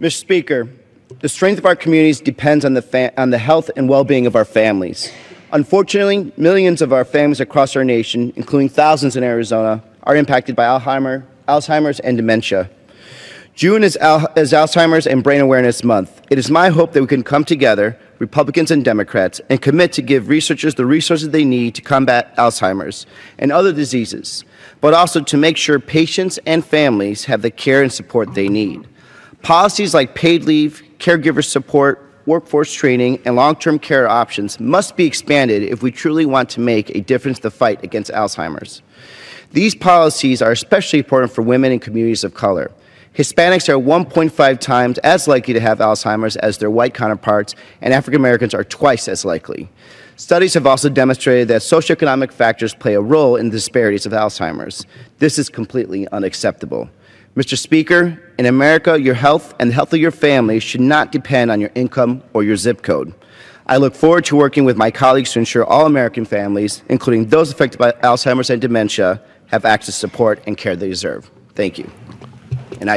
Mr. Speaker, the strength of our communities depends on the, on the health and well-being of our families. Unfortunately, millions of our families across our nation, including thousands in Arizona, are impacted by Alzheimer, Alzheimer's and dementia. June is, Al is Alzheimer's and Brain Awareness Month. It is my hope that we can come together, Republicans and Democrats, and commit to give researchers the resources they need to combat Alzheimer's and other diseases, but also to make sure patients and families have the care and support they need. Policies like paid leave, caregiver support, workforce training, and long-term care options must be expanded if we truly want to make a difference in the fight against Alzheimer's. These policies are especially important for women and communities of color. Hispanics are 1.5 times as likely to have Alzheimer's as their white counterparts, and African Americans are twice as likely. Studies have also demonstrated that socioeconomic factors play a role in the disparities of Alzheimer's. This is completely unacceptable. Mr. Speaker, in America, your health and the health of your family should not depend on your income or your zip code. I look forward to working with my colleagues to ensure all American families, including those affected by Alzheimer's and dementia, have access to support and care they deserve. Thank you. And I